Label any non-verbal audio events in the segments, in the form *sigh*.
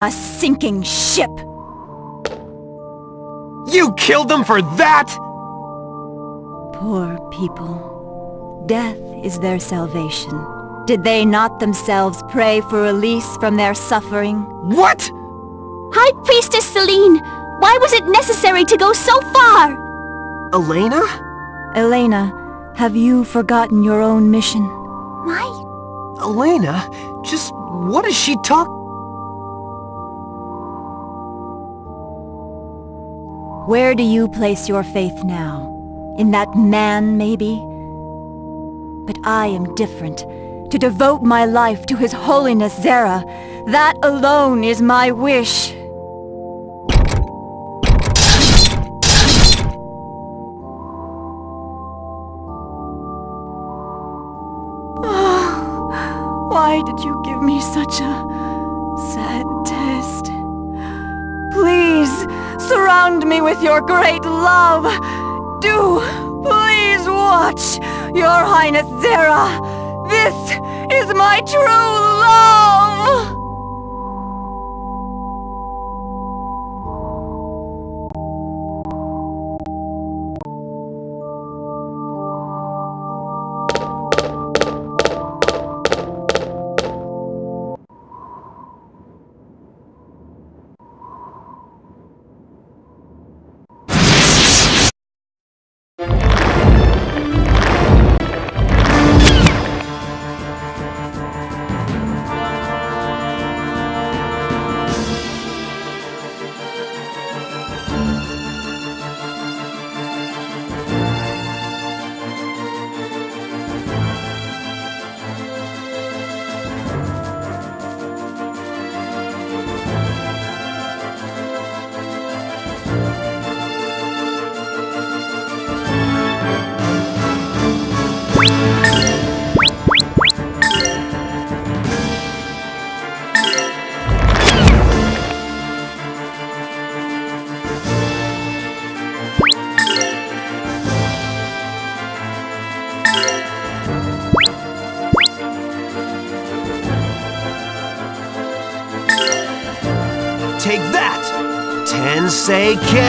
a sinking ship. You killed them for that?! Poor people. Death is their salvation. Did they not themselves pray for release from their suffering? What?! High Priestess Selene, why was it necessary to go so far? Elena? Elena, have you forgotten your own mission? Why? Elena? Just what is she talk- Where do you place your faith now? In that man, maybe? But I am different. To devote my life to His Holiness Zera, that alone is my wish. *sighs* Why did you give me such a sad surround me with your great love. Do please watch, Your Highness Zera. This is my true love! Tensei Ken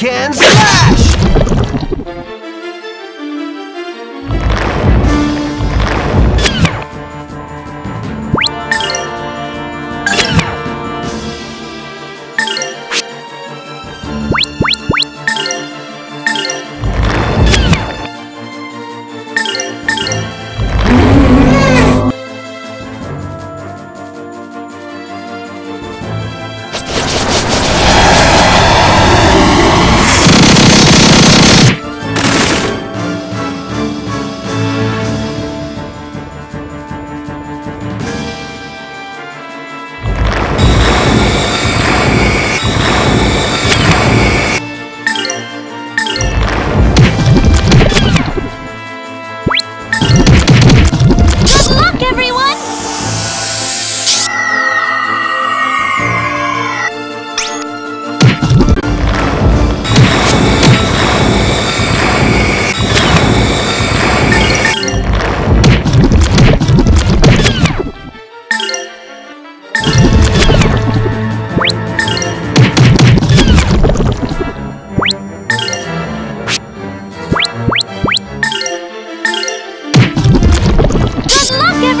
Seiken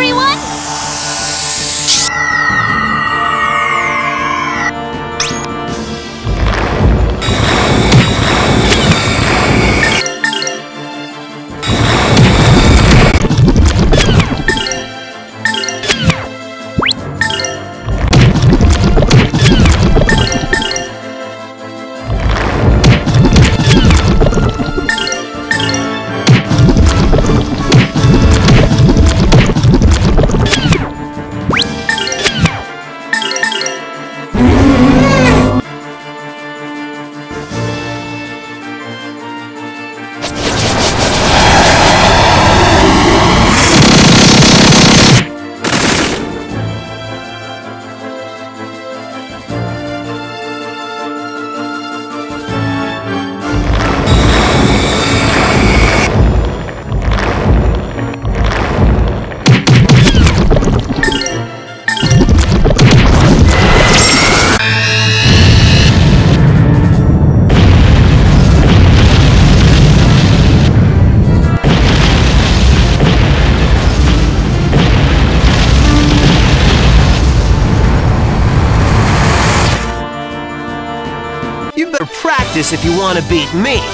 everyone! If you want to beat me.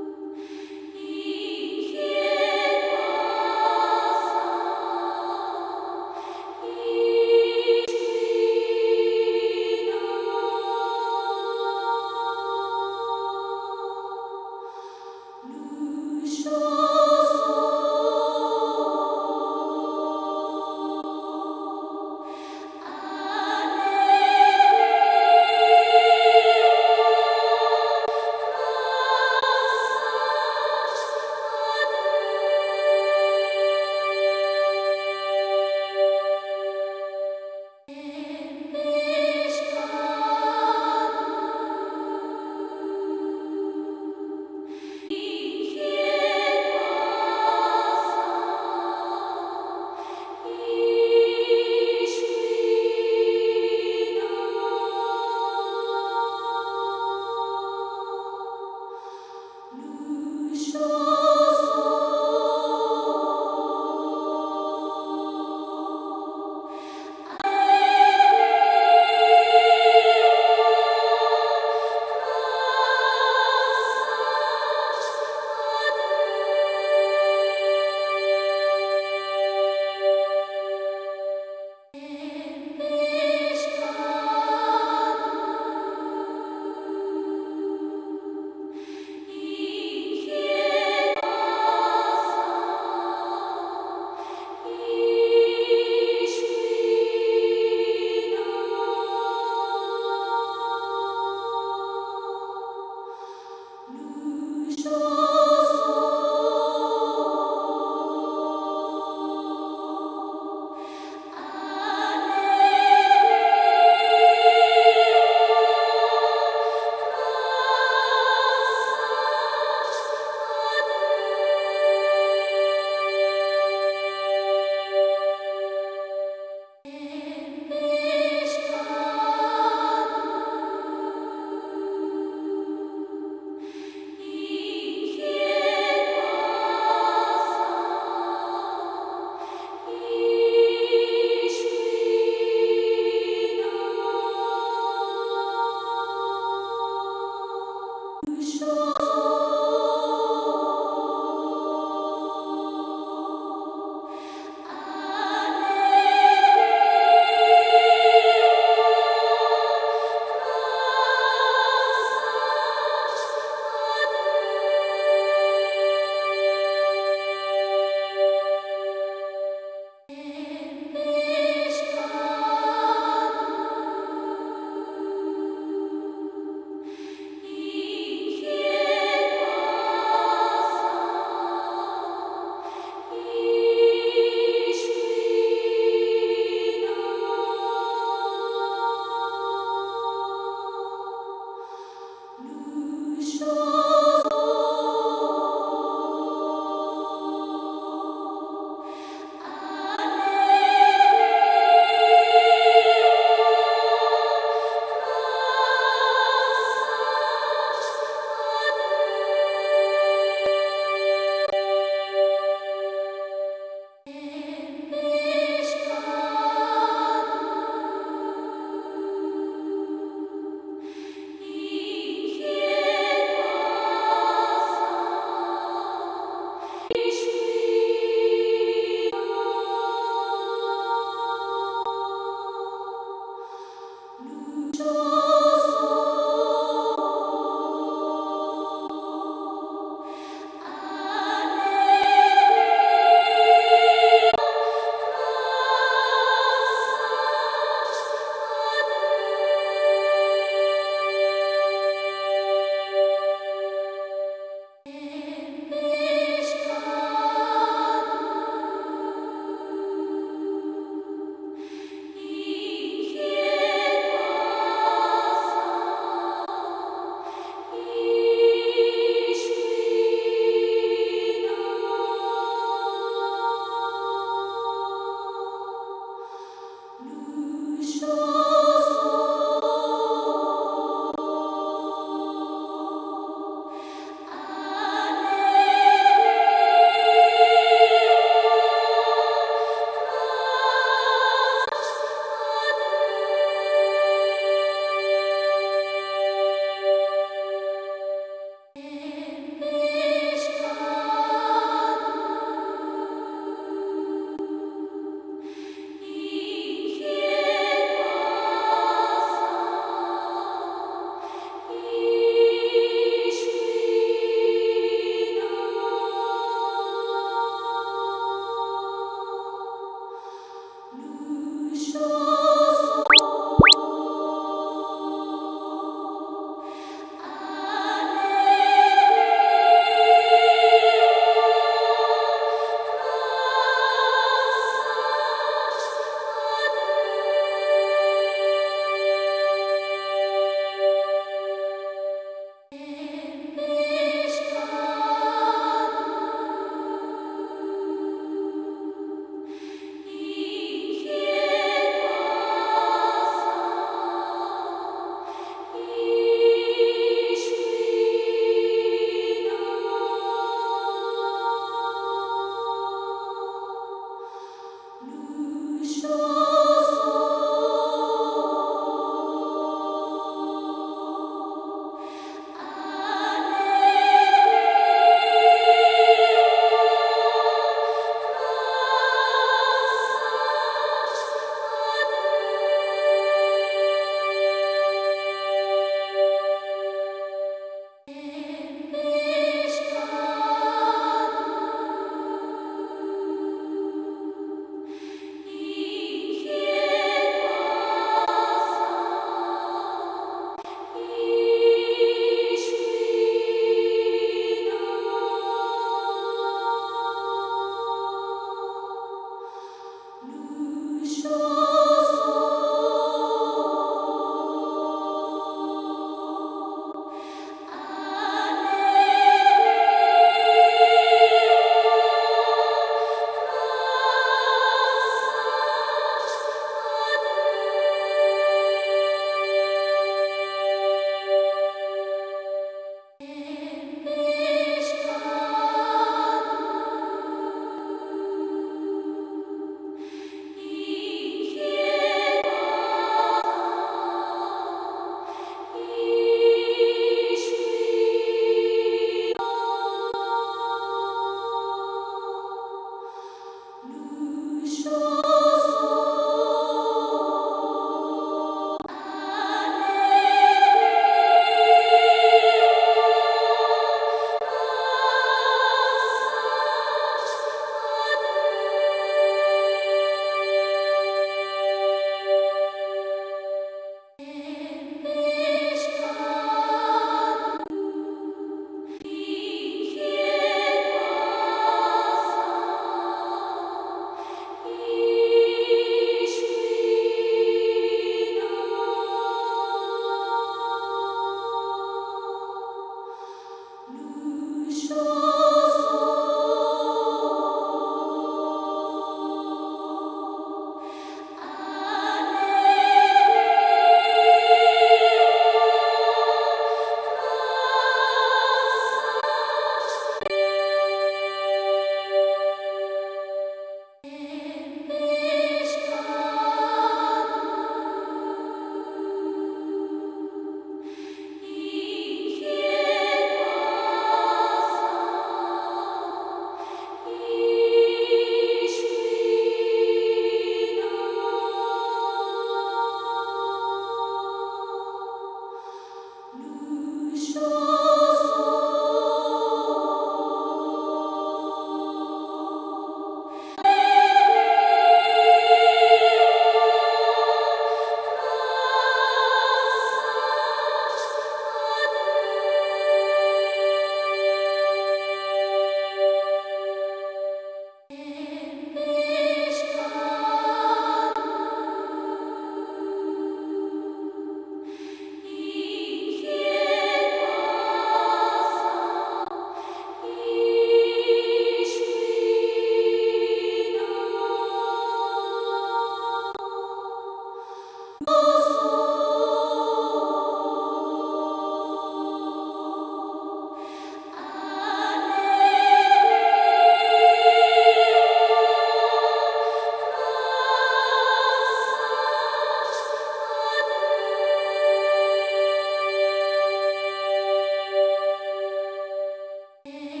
Yeah.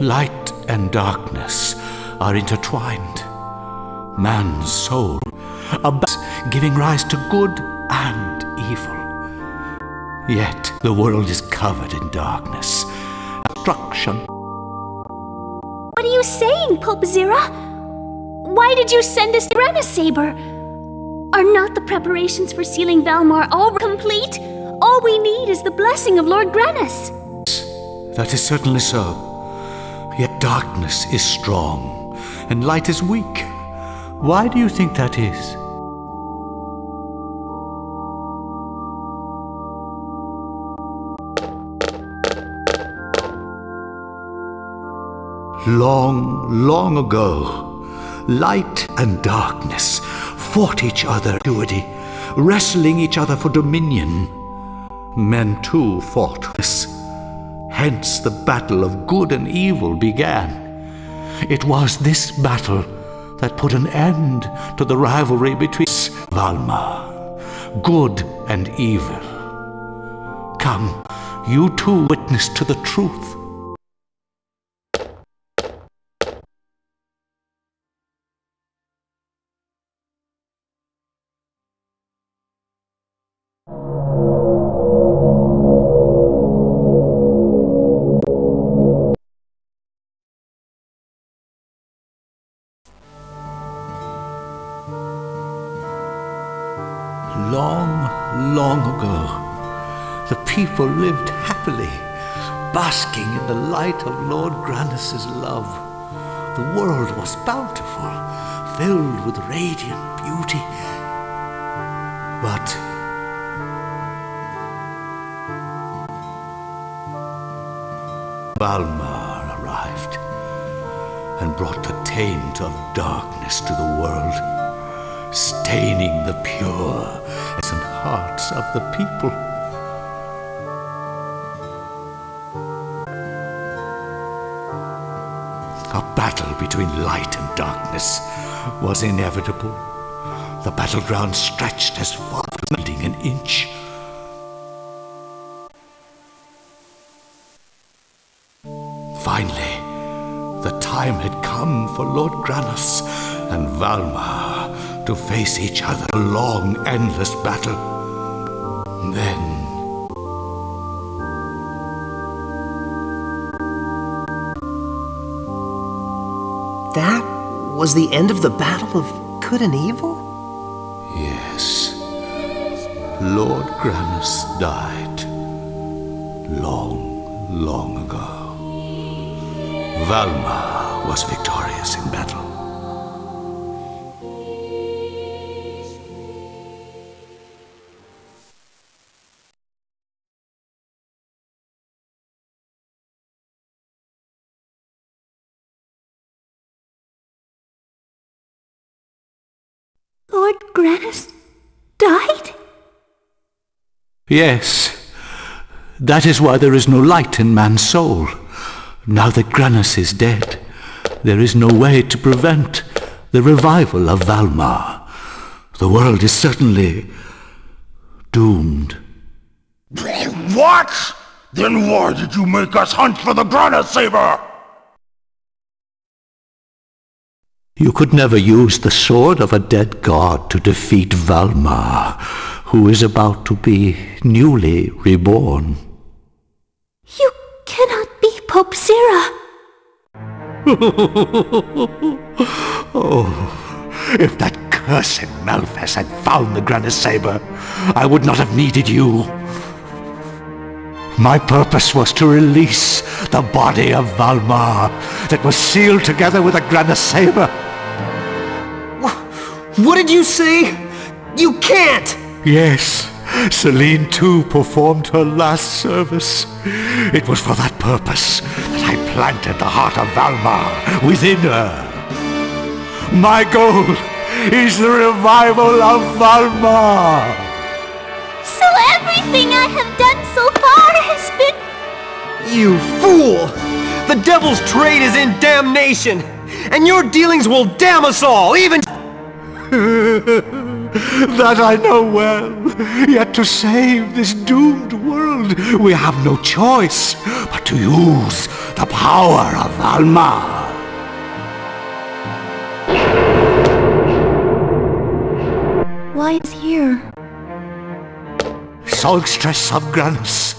Light and darkness are intertwined. Man's soul, a giving rise to good and evil. Yet the world is covered in darkness, destruction. What are you saying, Pope Zera? Why did you send us to Saber? Are not the preparations for sealing Valmar all complete? All we need is the blessing of Lord Granas. That is certainly so. Yet darkness is strong, and light is weak. Why do you think that is? Long, long ago, light and darkness fought each other duty, wrestling each other for dominion. Men too fought Hence the battle of good and evil began. It was this battle that put an end to the rivalry between Valmar, good and evil. Come, you too witness to the truth. The light of Lord Granas's love. The world was bountiful, filled with radiant beauty. But Valmar arrived and brought the taint of darkness to the world, staining the pure hearts of the people. Battle between light and darkness was inevitable. The battleground stretched as far as an inch. Finally, the time had come for Lord Granas and Valmar to face each other a long, endless battle. Then was the end of the battle of good and evil? Yes. Lord Granas died long, long ago. Valmar was victorious in battle. Lord Granas died? Yes. That is why there is no light in man's soul. Now that Granas is dead, there is no way to prevent the revival of Valmar. The world is certainly doomed. What? Then why did you make us hunt for the Granas Saber? You could never use the sword of a dead god to defeat Valmar, who is about to be newly reborn. You cannot be Pope Zera. *laughs* oh, if that cursed Melfice had found the Granas Saber, I would not have needed you. My purpose was to release the body of Valmar that was sealed together with the Granas Saber. What did you say? You can't! Yes, Selene too performed her last service. It was for that purpose that I planted the heart of Valmar within her. My goal is the revival of Valmar. So everything I have done so far has been... You fool! The devil's trade is in damnation! And your dealings will damn us all, even... *laughs* that I know well. Yet to save this doomed world, we have no choice but to use the power of Valmar. Why is here? Songstress of Granas,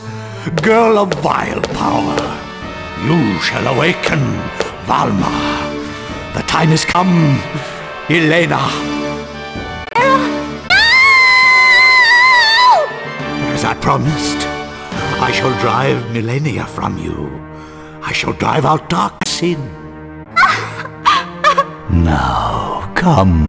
girl of vile power, you shall awaken Valmar. The time has come, Elena. Promised, I shall drive Millenia from you. I shall drive out dark sin. *laughs* now, come.